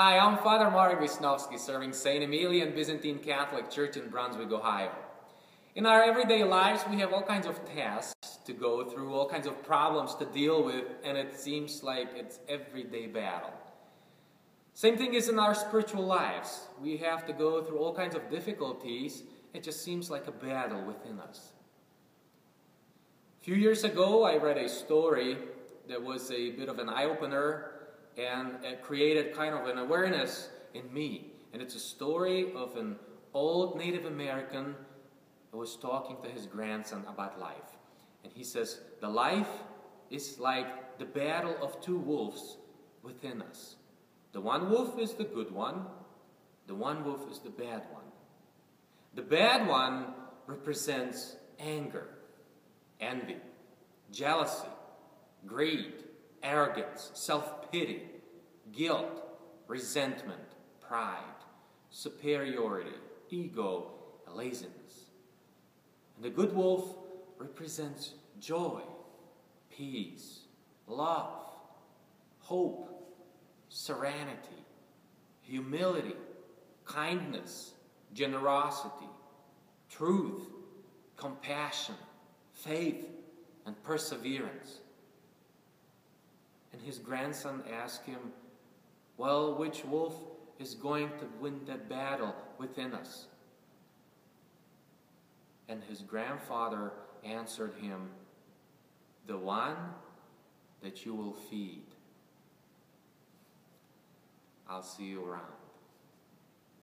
Hi, I'm Father Marek Wisnowski, serving St. Emilian Byzantine Catholic Church in Brunswick, Ohio. In our everyday lives, we have all kinds of tasks to go through, all kinds of problems to deal with, and it seems like it's everyday battle. Same thing is in our spiritual lives. We have to go through all kinds of difficulties. It just seems like a battle within us. A few years ago, I read a story that was a bit of an eye-opener and it created kind of an awareness in me. And it's a story of an old Native American who was talking to his grandson about life. And he says, The life is like the battle of two wolves within us. The one wolf is the good one, the one wolf is the bad one. The bad one represents anger, envy, jealousy, greed, arrogance, self pity, guilt, resentment, pride, superiority, ego, laziness. And the good wolf represents joy, peace, love, hope, serenity, humility, kindness, generosity, truth, compassion, faith, and perseverance. And his grandson asked him, Well, which wolf is going to win the battle within us? And his grandfather answered him, The one that you will feed. I'll see you around.